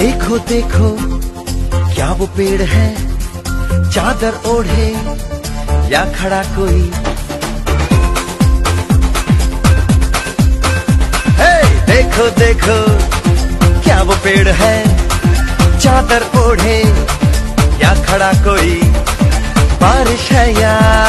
देखो देखो, क्या वो पेड़ है? चादर ओढ़े या खड़ा कोई? हे देखो देखो, क्या वो पेड़ है? चादर ओढ़े या खड़ा कोई? बारिश है या